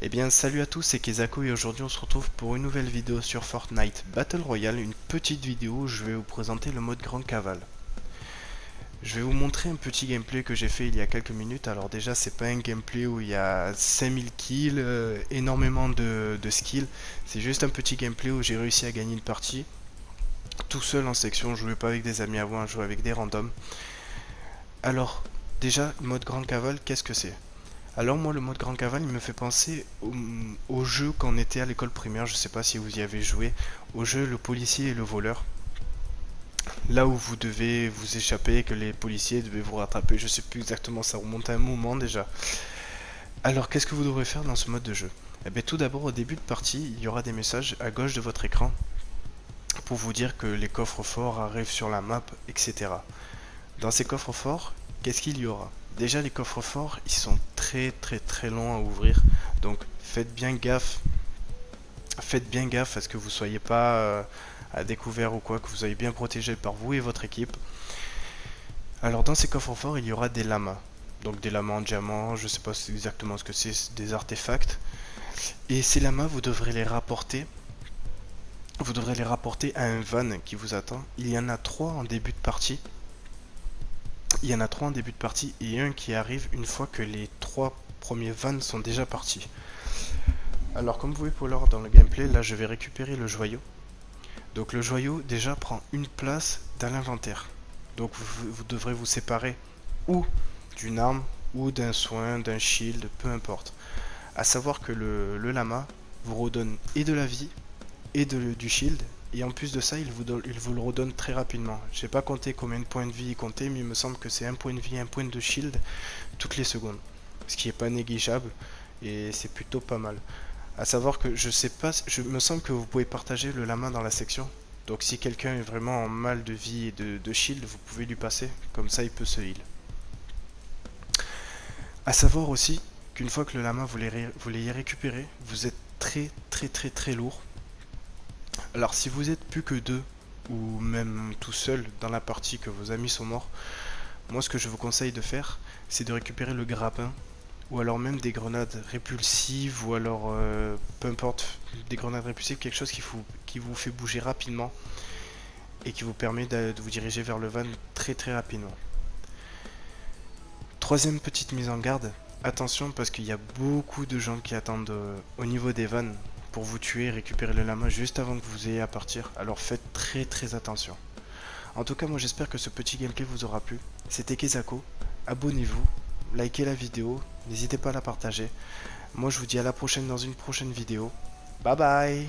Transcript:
Eh bien salut à tous, c'est Kezako et aujourd'hui on se retrouve pour une nouvelle vidéo sur Fortnite Battle Royale, une petite vidéo où je vais vous présenter le mode Grand Cavale. Je vais vous montrer un petit gameplay que j'ai fait il y a quelques minutes, alors déjà c'est pas un gameplay où il y a 5000 kills, euh, énormément de, skills, c'est juste un petit gameplay où j'ai réussi à gagner une partie, tout seul en section, je jouais pas avec des amis avant, je jouais avec des randoms. Alors, déjà, mode Grand Cavale, qu'est-ce que c'est? Alors moi le mode Grand Cavale me fait penser au, jeu quand on était à l'école primaire, je sais pas si vous y avez joué, au jeu le policier et le voleur. Là où vous devez vous échapper, que les policiers devaient vous rattraper, je sais plus exactement, ça remonte à un moment déjà. Alors qu'est-ce que vous devrez faire dans ce mode de jeu? Eh bien tout d'abord au début de partie, il y aura des messages à gauche de votre écran pour vous dire que les coffres forts arrivent sur la map, etc. Dans ces coffres forts, qu'est-ce qu'il y aura? Déjà les coffres forts, ils sont très très très longs à ouvrir. Donc faites bien gaffe. Faites bien gaffe à ce que vous soyez pas euh, à découvert ou quoi, que vous soyez bien protégé par vous et votre équipe. Alors dans ces coffres forts, il y aura des lamas. Donc des lamas en diamant, je sais pas exactement ce que c'est, des artefacts. Et ces lamas, vous devrez les rapporter. Vous devrez les rapporter à un van qui vous attend. Il y en a trois en début de partie. Il y en a trois en début de partie et un qui arrive une fois que les trois premiers vannes sont déjà partis. Alors comme vous pouvez pour dans le gameplay, là je vais récupérer le joyau. Donc le joyau déjà prend une place dans l'inventaire. Donc vous, devrez vous séparer ou d'une arme ou d'un soin, d'un shield, peu importe. A savoir que le, lama vous redonne et de la vie et du shield et en plus de ça, il vous, le redonne très rapidement. J'ai pas compté combien de points de vie il comptait, mais il me semble que c'est un point de vie, un point de shield toutes les secondes. Ce qui est pas négligeable et c'est plutôt pas mal. À savoir que je sais pas, je me semble que vous pouvez partager le lama dans la section. Donc si quelqu'un est vraiment en mal de vie et de, shield, vous pouvez lui passer, comme ça il peut se heal. À savoir aussi qu'une fois que le lama vous l'ayez récupéré, vous êtes très très très très lourd alors si vous êtes plus que deux, ou même tout seul dans la partie que vos amis sont morts, moi ce que je vous conseille de faire, c'est de récupérer le grappin, ou alors même des grenades répulsives, ou alors euh, peu importe, des grenades répulsives, quelque chose qui vous, fait bouger rapidement, et qui vous permet de, vous diriger vers le van très très rapidement. Troisième petite mise en garde, attention parce qu'il y a beaucoup de gens qui attendent euh, au niveau des vannes pour vous tuer et récupérer le lama juste avant que vous ayez à partir. Alors faites très très attention. En tout cas, moi j'espère que ce petit gameplay vous aura plu. C'était Kezako. Abonnez-vous, likez la vidéo, n'hésitez pas à la partager. Moi je vous dis à la prochaine dans une prochaine vidéo. Bye bye